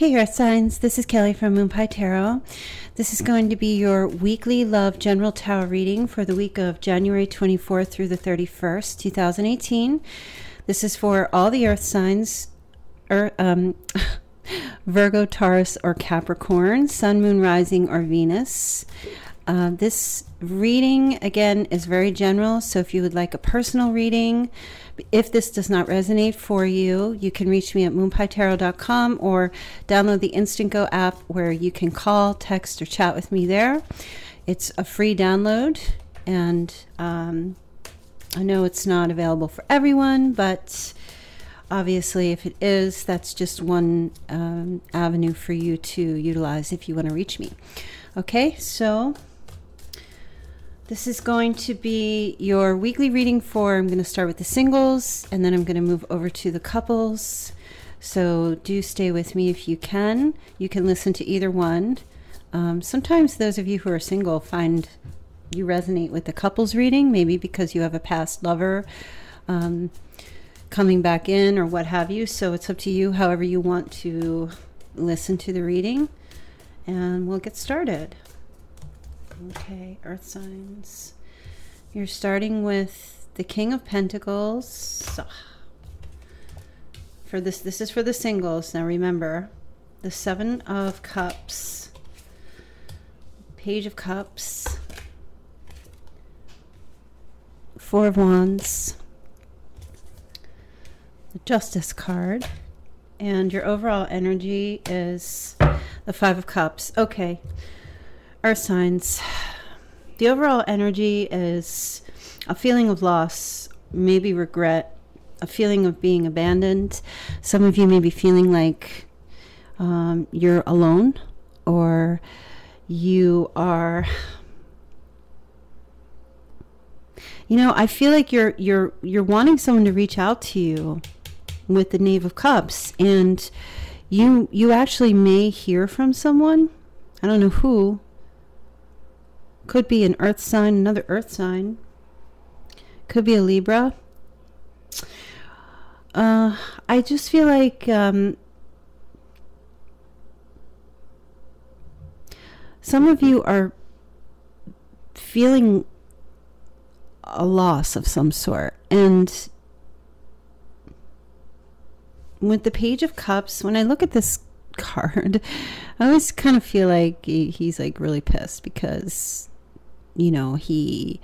Hey, Earth Signs. This is Kelly from Moonpie Tarot. This is going to be your weekly love general tarot reading for the week of January 24th through the 31st, 2018. This is for all the Earth signs, er, um, Virgo, Taurus, or Capricorn, Sun, Moon, Rising, or Venus. Uh, this reading, again, is very general. So if you would like a personal reading, if this does not resonate for you, you can reach me at moonpietarot.com or download the Instantgo app where you can call, text, or chat with me there. It's a free download, and um, I know it's not available for everyone, but obviously, if it is, that's just one um, avenue for you to utilize if you want to reach me. Okay, so this is going to be your weekly reading for. I'm going to start with the singles and then I'm going to move over to the couples. So do stay with me if you can. You can listen to either one. Um, sometimes those of you who are single find you resonate with the couples reading, maybe because you have a past lover um, coming back in or what have you. So it's up to you, however, you want to listen to the reading. And we'll get started. Okay, earth signs. You're starting with the King of Pentacles. Ah. For this this is for the singles. Now remember, the 7 of cups, Page of Cups, Four of Wands, the Justice card, and your overall energy is the Five of Cups. Okay. Earth signs. The overall energy is a feeling of loss, maybe regret, a feeling of being abandoned. Some of you may be feeling like um, you're alone or you are you know i feel like you're you're you're wanting someone to reach out to you with the knave of cups and you you actually may hear from someone i don't know who could be an earth sign, another earth sign. Could be a Libra. Uh, I just feel like um, some of you are feeling a loss of some sort. And with the Page of Cups, when I look at this card, I always kind of feel like he's like really pissed because you know, he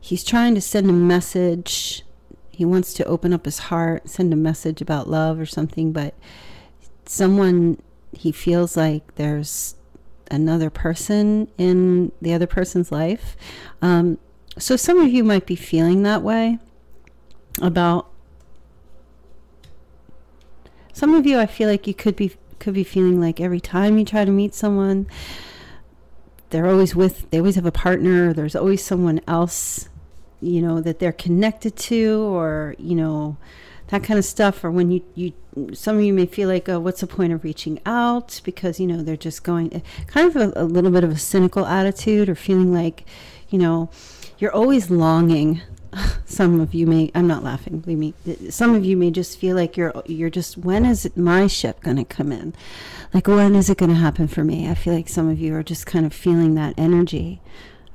he's trying to send a message. He wants to open up his heart, send a message about love or something, but someone he feels like there's another person in the other person's life. Um, so some of you might be feeling that way about some of you I feel like you could be could be feeling like every time you try to meet someone they're always with they always have a partner there's always someone else you know that they're connected to or you know that kind of stuff or when you you some of you may feel like oh what's the point of reaching out? Because you know they're just going eh, kind of a, a little bit of a cynical attitude or feeling like you know you're always longing some of you may i'm not laughing believe me. Some of you may just feel like you're you're just when is it my ship going to come in? Like when is it going to happen for me? I feel like some of you are just kind of feeling that energy.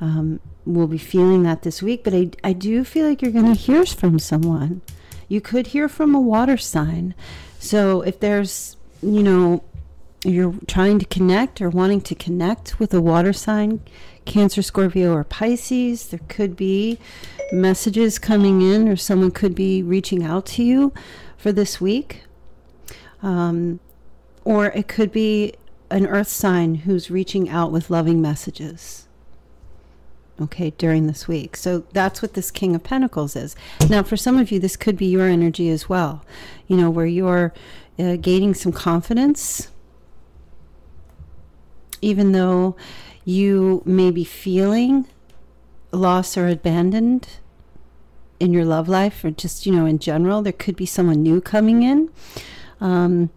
Um, we'll be feeling that this week but i, I do feel like you're going to hear from someone. You could hear from a water sign. So if there's you know you're trying to connect or wanting to connect with a water sign cancer scorpio or pisces there could be messages coming in, or someone could be reaching out to you for this week. Um, or it could be an earth sign who's reaching out with loving messages. Okay, during this week. So that's what this King of Pentacles is. Now, for some of you, this could be your energy as well. You know, where you're uh, gaining some confidence, even though you may be feeling lost or abandoned in your love life or just you know in general there could be someone new coming in um,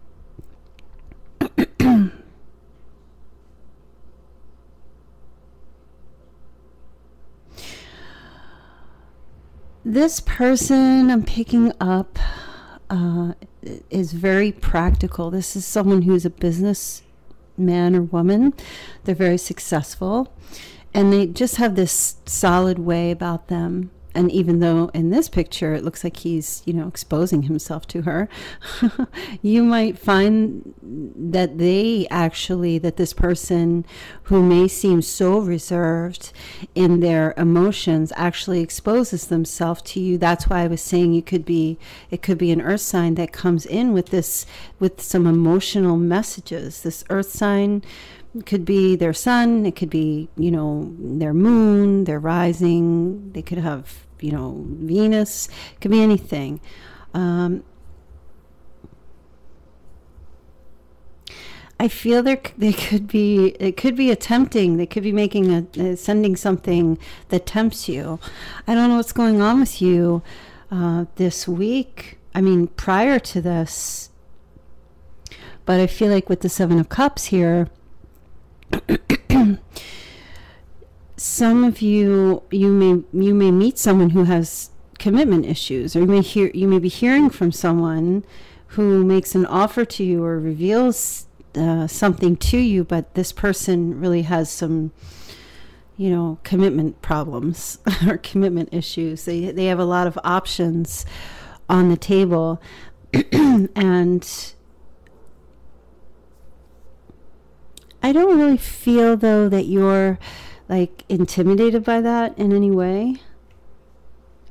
this person i'm picking up uh, is very practical. This is someone who's a business man or woman. They're very successful and they just have this solid way about them and even though in this picture it looks like he's you know exposing himself to her you might find that they actually that this person who may seem so reserved in their emotions actually exposes themselves to you. That's why i was saying you could be it could be an earth sign that comes in with this with some emotional messages. This earth sign could be their sun, it could be, you know, their moon, their rising, they could have, you know, Venus, it could be anything. Um, I feel there they could be it could be attempting they could be making a uh, sending something that tempts you. I don't know what's going on with you uh, this week. I mean, prior to this, but I feel like with the Seven of Cups here, some of you you may you may meet someone who has commitment issues or you may hear you may be hearing from someone who makes an offer to you or reveals uh, something to you but this person really has some you know commitment problems or commitment issues. They they have a lot of options on the table. And I don't really feel though that you're like intimidated by that in any way.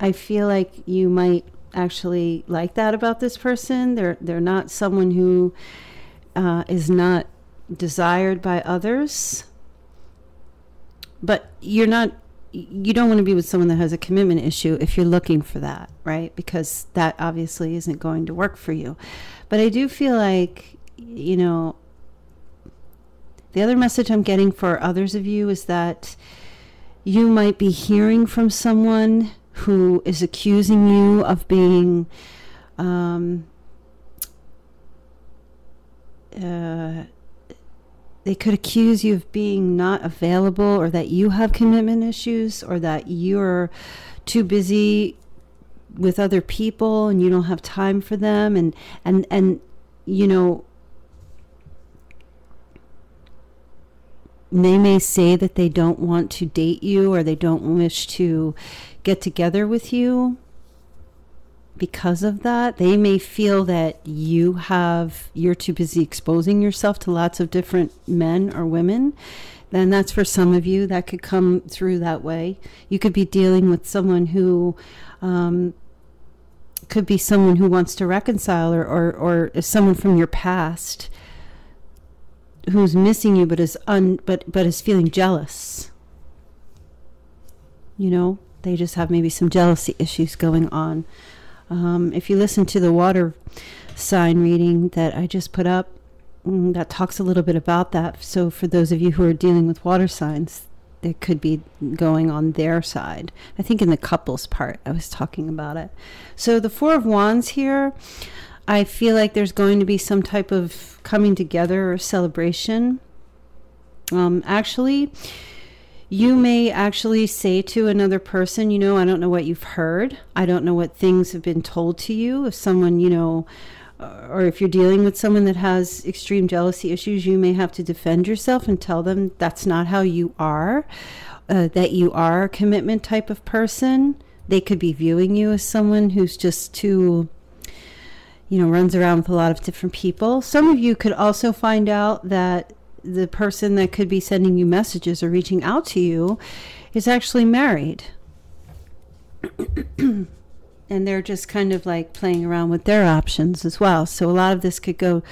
I feel like you might actually like that about this person. They're they're not someone who uh, is not desired by others. But you're not you don't want to be with someone that has a commitment issue if you're looking for that, right? Because that obviously isn't going to work for you. But I do feel like you know the other message I'm getting for others of you is that you might be hearing from someone who is accusing you of being um, uh, they could accuse you of being not available or that you have commitment issues or that you're too busy with other people and you don't have time for them and and and you know they may say that they don't want to date you or they don't wish to get together with you because of that. They may feel that you have you're too busy exposing yourself to lots of different men or women. Then that's for some of you. That could come through that way. You could be dealing with someone who um, could be someone who wants to reconcile or, or, or someone from your past who's missing you but is un but but is feeling jealous. You know they just have maybe some jealousy issues going on. Um, if you listen to the water sign reading that i just put up mm, that talks a little bit about that. So for those of you who are dealing with water signs that could be going on their side. I think in the couples part i was talking about it. So the four of wands here I feel like there's going to be some type of coming together or celebration. Um, actually, you may actually say to another person, you know, I don't know what you've heard. I don't know what things have been told to you. If someone, you know, uh, or if you're dealing with someone that has extreme jealousy issues, you may have to defend yourself and tell them that's not how you are, uh, that you are a commitment type of person. They could be viewing you as someone who's just too you know, runs around with a lot of different people. Some of you could also find out that the person that could be sending you messages or reaching out to you is actually married. and they're just kind of like playing around with their options as well. So a lot of this could go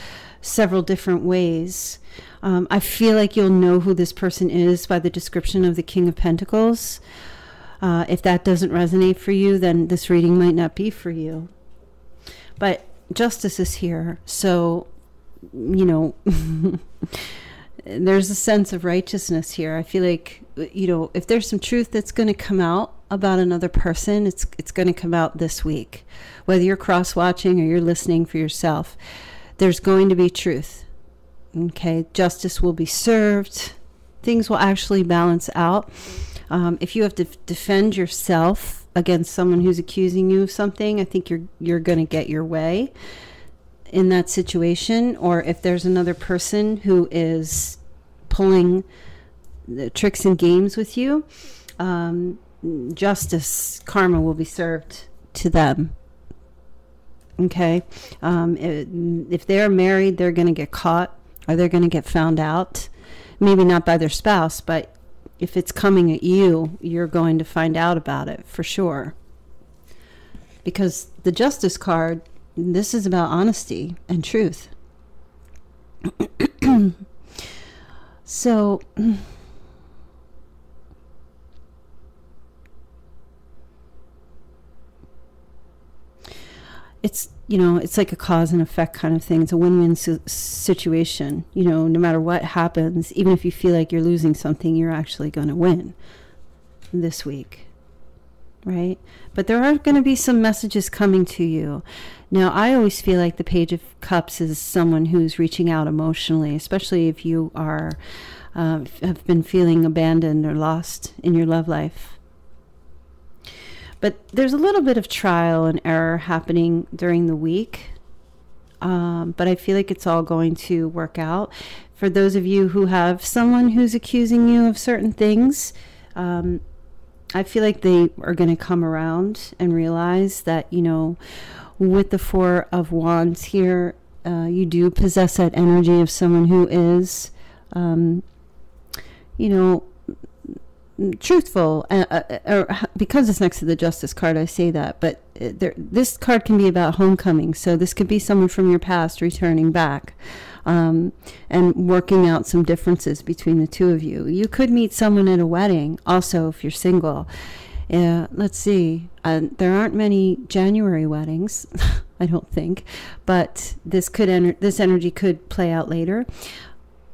several different ways. Um, I feel like you'll know who this person is by the description of the King of Pentacles. Uh, if that doesn't resonate for you, then this reading might not be for you. But justice is here. So, you know, there's a sense of righteousness here. I feel like, you know, if there's some truth that's going to come out about another person, it's it's going to come out this week. Whether you're cross watching or you're listening for yourself, there's going to be truth. Okay, justice will be served. Things will actually balance out. Um, if you have to defend yourself against someone who's accusing you of something, I think you're you're going to get your way in that situation or if there's another person who is pulling the tricks and games with you, um, justice, karma will be served to them. Okay. Um, if they're married, they're going to get caught or they're going to get found out. Maybe not by their spouse, but if it's coming at you, you're going to find out about it for sure. Because the justice card, this is about honesty and truth. so it's you know it's like a cause and effect kind of thing. It's a win-win su- situation. You know no matter what happens even if you feel like you're losing something you're actually going to win this week right? But there are going to be some messages coming to you. Now i always feel like the page of cups is someone who's reaching out emotionally especially if you are uh, have been feeling abandoned or lost in your love life but there's a little bit of trial and error happening during the week. Um, but I feel like it's all going to work out. For those of you who have someone who's accusing you of certain things, um, I feel like they are going to come around and realize that, you know, with the Four of Wands here, uh, you do possess that energy of someone who is, um, you know, truthful. Uh, uh, uh because it's next to the justice card, I say that. But uh, there, this card can be about homecoming. So this could be someone from your past returning back. Um, and working out some differences between the two of you. You could meet someone at a wedding, also, if you're single. Uh, let's see. Uh, there aren't many January weddings, I don't think, but this could enter. This energy could play out later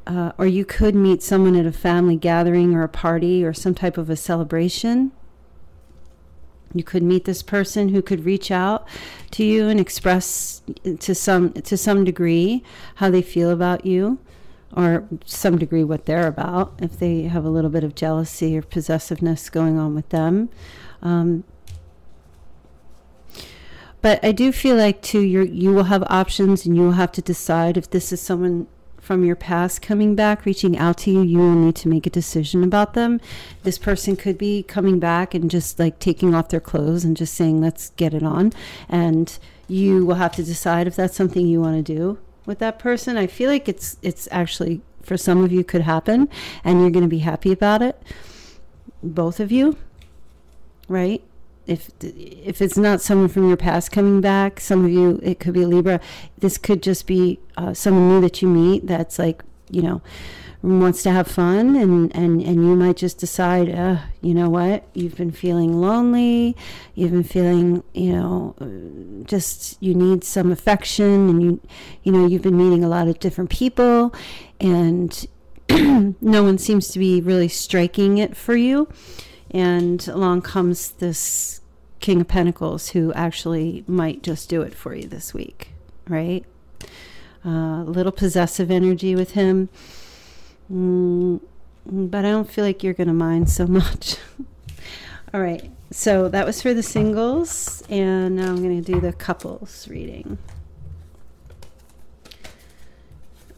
uh, or you could meet someone at a family gathering or a party or some type of a celebration. You could meet this person who could reach out to you and express to some to some degree how they feel about you, or some degree what they're about. If they have a little bit of jealousy or possessiveness going on with them, um, but I do feel like too you you will have options and you will have to decide if this is someone from your past coming back, reaching out to you, you will need to make a decision about them. This person could be coming back and just like taking off their clothes and just saying, let's get it on. And you will have to decide if that's something you want to do with that person. I feel like it's it's actually for some of you could happen and you're going to be happy about it. Both of you, right? If if it's not someone from your past coming back, some of you it could be Libra. This could just be uh, someone new that you meet that's like you know wants to have fun and and and you might just decide uh, you know what? You've been feeling lonely. You've been feeling you know just you need some affection and you you know you've been meeting a lot of different people and no one seems to be really striking it for you and along comes this King of Pentacles who actually might just do it for you this week, right? A uh, little possessive energy with him. Mm, but I don't feel like you're going to mind so much. All right. So that was for the singles, and now I'm going to do the couples reading.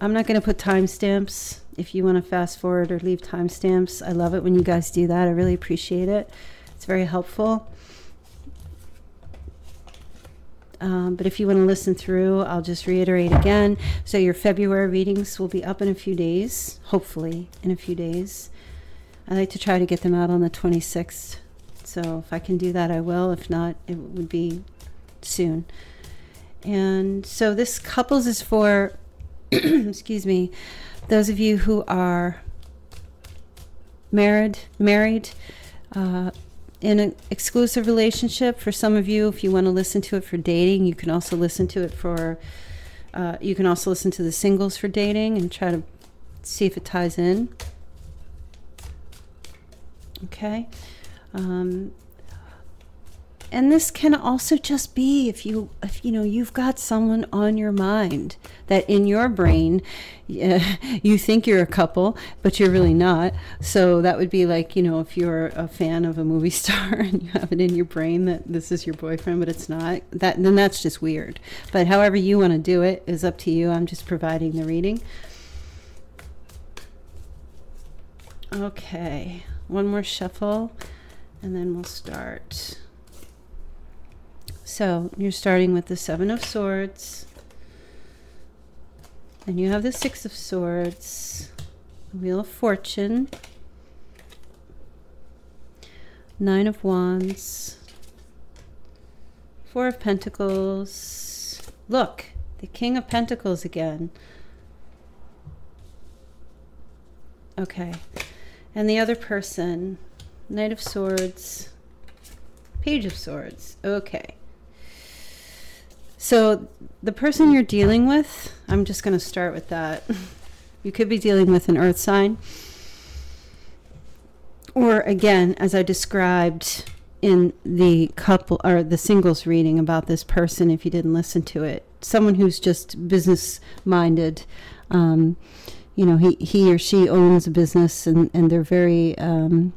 I'm not going to put timestamps if you want to fast forward or leave timestamps. I love it when you guys do that. I really appreciate it. It's very helpful. Um, but if you want to listen through, I'll just reiterate again. So your February readings will be up in a few days, hopefully in a few days. I like to try to get them out on the 26th. So if I can do that, I will. If not, it would be soon. And so this couples is for, excuse me, those of you who are married, married, uh, in an exclusive relationship. For some of you, if you want to listen to it for dating, you can also listen to it for. Uh, you can also listen to the singles for dating and try to see if it ties in. Okay. Um, and this can also just be if you if you know you've got someone on your mind that in your brain uh, you think you're a couple but you're really not. So that would be like you know if you're a fan of a movie star and you have it in your brain that this is your boyfriend but it's not that then that's just weird. But however you want to do it is up to you. I'm just providing the reading. Okay one more shuffle and then we'll start so you're starting with the Seven of Swords. And you have the Six of Swords, Wheel of Fortune, Nine of Wands, Four of Pentacles. Look, the King of Pentacles again. Okay. And the other person, Knight of Swords, Page of Swords. Okay. So, the person you're dealing with, I'm just going to start with that. You could be dealing with an earth sign. Or, again, as I described in the couple or the singles reading about this person, if you didn't listen to it, someone who's just business minded. Um, you know, he, he or she owns a business and, and they're very, um,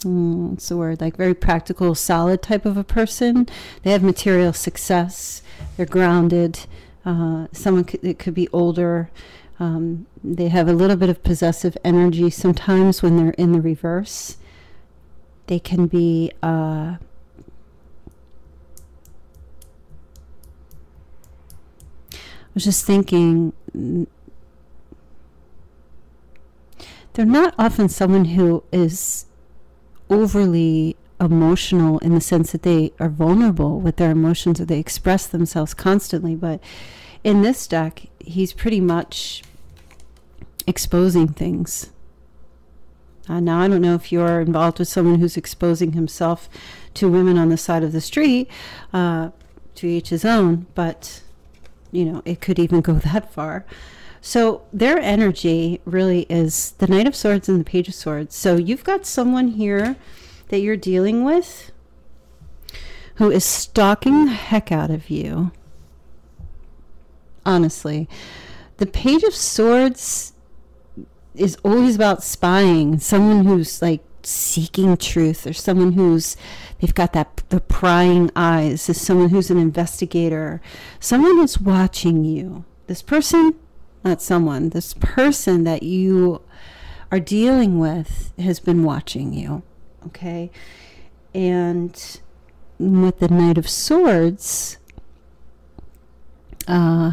mm, what's the word, like very practical, solid type of a person. They have material success they're grounded. Uh, someone could, could be older. Um, they have a little bit of possessive energy sometimes when they're in the reverse. They can be. Uh, I was just thinking, they're not often someone who is overly emotional in the sense that they are vulnerable with their emotions or they express themselves constantly. But in this deck, he's pretty much exposing things. Uh, now, I don't know if you're involved with someone who's exposing himself to women on the side of the street, uh, to each his own, but you know, it could even go that far. So their energy really is the Knight of Swords and the Page of Swords. So you've got someone here that you're dealing with who is stalking the heck out of you. Honestly, the Page of Swords is always about spying, someone who's like seeking truth or someone who's they've got that the prying eyes is someone who's an investigator someone who's watching you this person not someone this person that you are dealing with has been watching you Okay. And with the Knight of Swords, uh,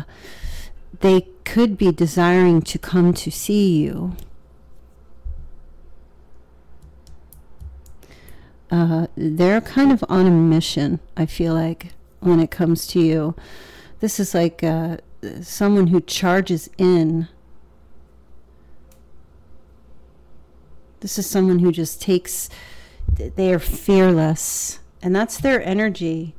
they could be desiring to come to see you. Uh, they're kind of on a mission, I feel like, when it comes to you. This is like uh, someone who charges in. This is someone who just takes they are fearless, and that's their energy.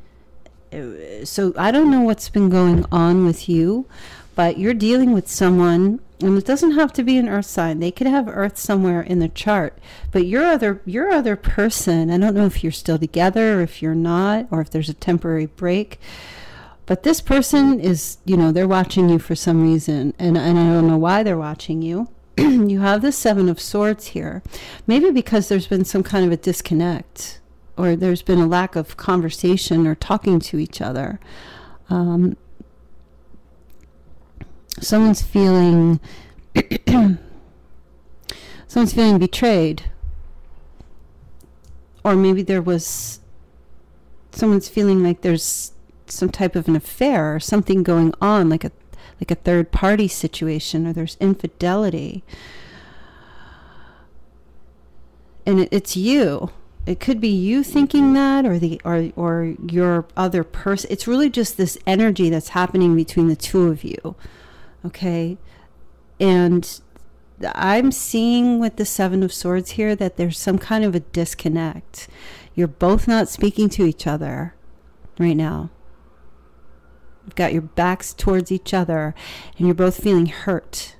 So I don't know what's been going on with you, but you're dealing with someone, and it doesn't have to be an Earth sign. They could have Earth somewhere in the chart, but your other your other person. I don't know if you're still together, or if you're not, or if there's a temporary break. But this person is, you know, they're watching you for some reason, and, and I don't know why they're watching you you have the Seven of Swords here. Maybe because there's been some kind of a disconnect or there's been a lack of conversation or talking to each other. Um, someone's feeling someone's feeling betrayed or maybe there was someone's feeling like there's some type of an affair or something going on like a like a third party situation or there's infidelity. And it, it's you. It could be you thinking mm-hmm. that or the or or your other person. It's really just this energy that's happening between the two of you. Okay? And I'm seeing with the 7 of swords here that there's some kind of a disconnect. You're both not speaking to each other right now. Got your backs towards each other and you're both feeling hurt.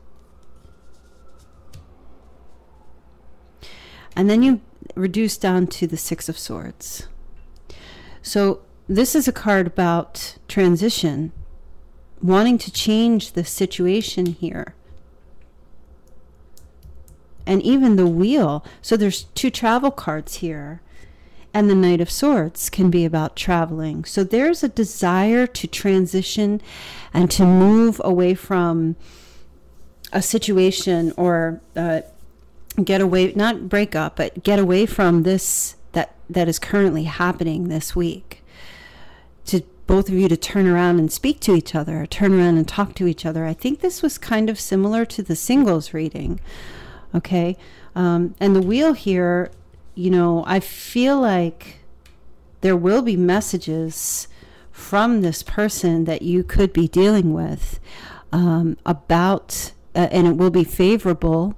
And then you reduce down to the Six of Swords. So this is a card about transition, wanting to change the situation here. And even the wheel. So there's two travel cards here. And the Knight of Swords can be about traveling. So there's a desire to transition and to move away from a situation or uh, get away, not break up, but get away from this that, that is currently happening this week. To both of you to turn around and speak to each other, turn around and talk to each other. I think this was kind of similar to the singles reading. Okay. Um, and the wheel here you know, I feel like there will be messages from this person that you could be dealing with um, about, uh, and it will be favorable.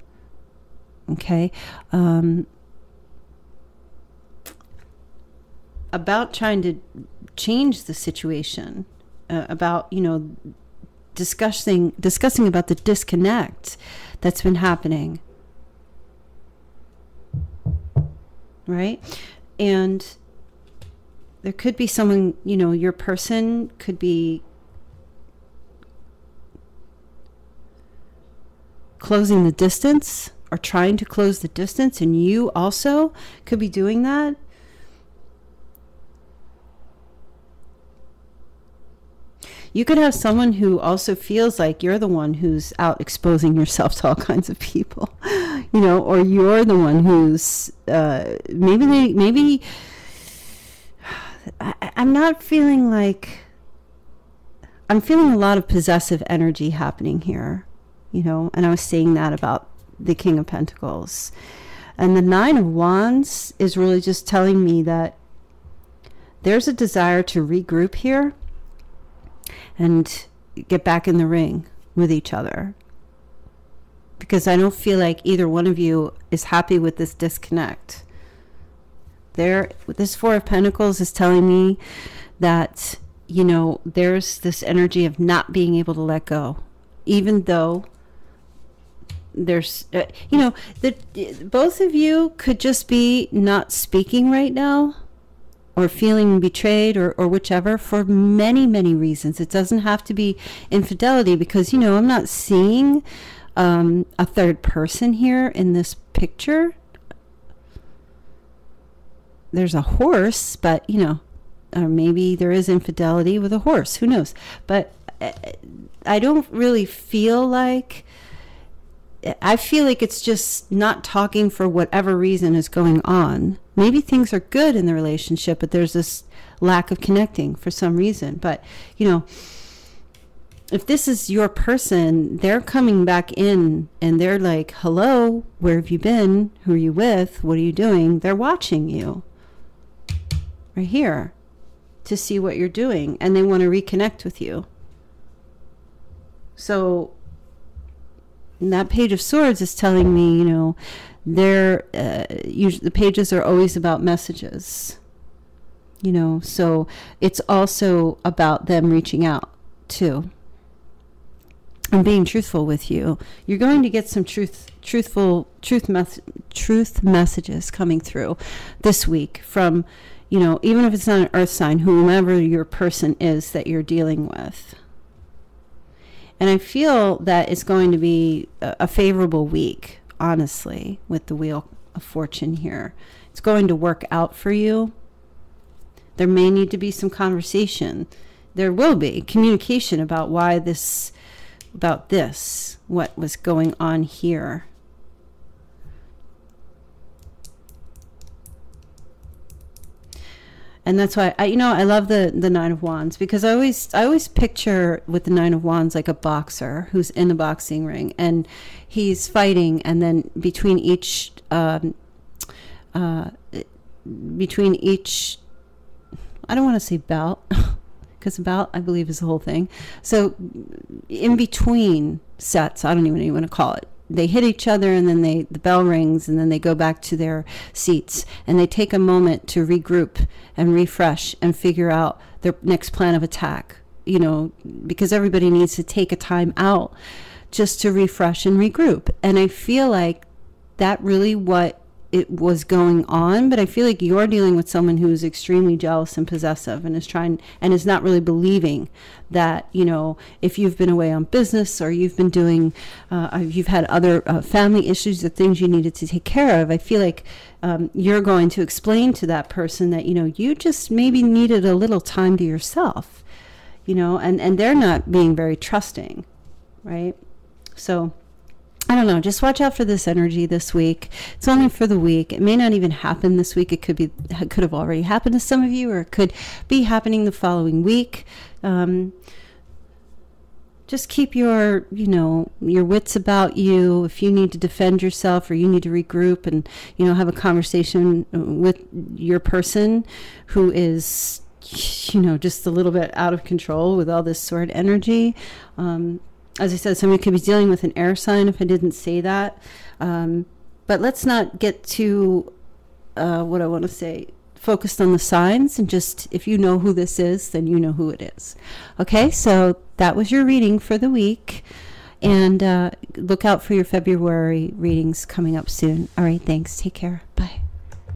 Okay. Um, about trying to change the situation, uh, about, you know, discussing discussing about the disconnect that's been happening right? And there could be someone, you know, your person could be closing the distance or trying to close the distance, and you also could be doing that. You could have someone who also feels like you're the one who's out exposing yourself to all kinds of people you know, or you're the one who's uh, maybe they maybe I, I'm not feeling like I'm feeling a lot of possessive energy happening here, you know, and I was saying that about the King of Pentacles. And the Nine of Wands is really just telling me that there's a desire to regroup here and get back in the ring with each other because I don't feel like either one of you is happy with this disconnect. There, this Four of Pentacles is telling me that, you know, there's this energy of not being able to let go, even though there's, uh, you know, that both of you could just be not speaking right now or feeling betrayed or, or whichever for many, many reasons. It doesn't have to be infidelity because, you know, I'm not seeing um, a third person here in this picture. There's a horse, but you know, or maybe there is infidelity with a horse. Who knows? But uh, I don't really feel like. I feel like it's just not talking for whatever reason is going on. Maybe things are good in the relationship, but there's this lack of connecting for some reason. But, you know, if this is your person, they're coming back in and they're like, hello, where have you been? Who are you with? What are you doing? They're watching you right here to see what you're doing and they want to reconnect with you. So that page of swords is telling me, you know, they're uh, usually, the pages are always about messages. You know, so it's also about them reaching out too and being truthful with you, you're going to get some truth, truthful, truth, mes- truth messages coming through this week from, you know, even if it's not an earth sign, whomever your person is that you're dealing with. And I feel that it's going to be a, a favorable week, honestly, with the Wheel of Fortune here. It's going to work out for you. There may need to be some conversation. There will be communication about why this about this, what was going on here. and that's why I, you know, I love the the nine of wands because I always I always picture with the nine of wands like a boxer who's in the boxing ring and he's fighting, and then between each um, uh, between each I don't want to say bout because about I believe is the whole thing. So in between sets, I don't even know you want to call it. They hit each other and then they the bell rings and then they go back to their seats and they take a moment to regroup and refresh and figure out their next plan of attack. You know, because everybody needs to take a time out just to refresh and regroup. And I feel like that really what it was going on, but I feel like you're dealing with someone who's extremely jealous and possessive and is trying and is not really believing that, you know, if you've been away on business or you've been doing, uh, you've had other uh, family issues or things you needed to take care of, I feel like um, you're going to explain to that person that, you know, you just maybe needed a little time to yourself, you know, and, and they're not being very trusting, right? So, I don't know. Just watch out for this energy this week. It's only for the week. It may not even happen this week. It could be, it could have already happened to some of you, or it could be happening the following week. Um, just keep your, you know, your wits about you. If you need to defend yourself, or you need to regroup, and you know, have a conversation with your person who is, you know, just a little bit out of control with all this sword energy. Um, as I said, somebody could be dealing with an air sign if I didn't say that. Um, but let's not get too, uh, what I want to say, focused on the signs and just if you know who this is, then you know who it is. Okay, so that was your reading for the week. And uh, look out for your February readings coming up soon. All right, thanks. Take care.